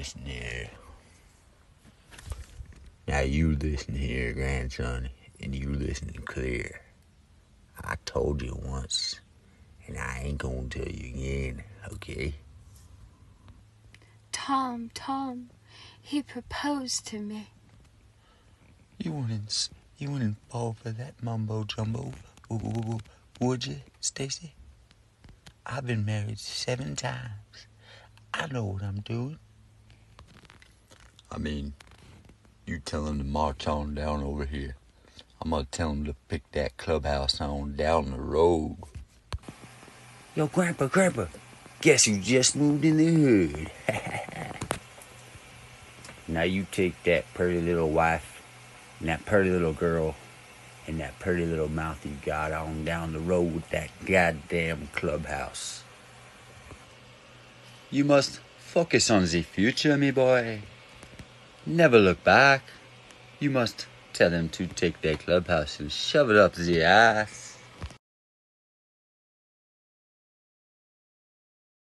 listen here. Now you listen here, grandson, and you listen clear. I told you once, and I ain't gonna tell you again, okay? Tom, Tom, he proposed to me. You wouldn't, you wouldn't fall for that mumbo jumbo, would you, Stacy? I've been married seven times. I know what I'm doing. I mean, you tell him to march on down over here. I'm gonna tell him to pick that clubhouse on down the road. Yo, Grandpa, Grandpa, guess you just moved in the hood? now you take that pretty little wife and that pretty little girl and that pretty little mouth you got on down the road with that goddamn clubhouse. You must focus on the future, me boy. Never look back. You must tell them to take their clubhouse and shove it up the ass.